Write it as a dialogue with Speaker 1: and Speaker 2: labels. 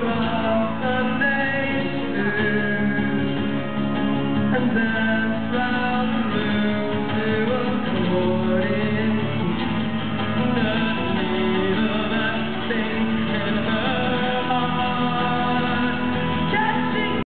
Speaker 1: Sunday too, and that's right.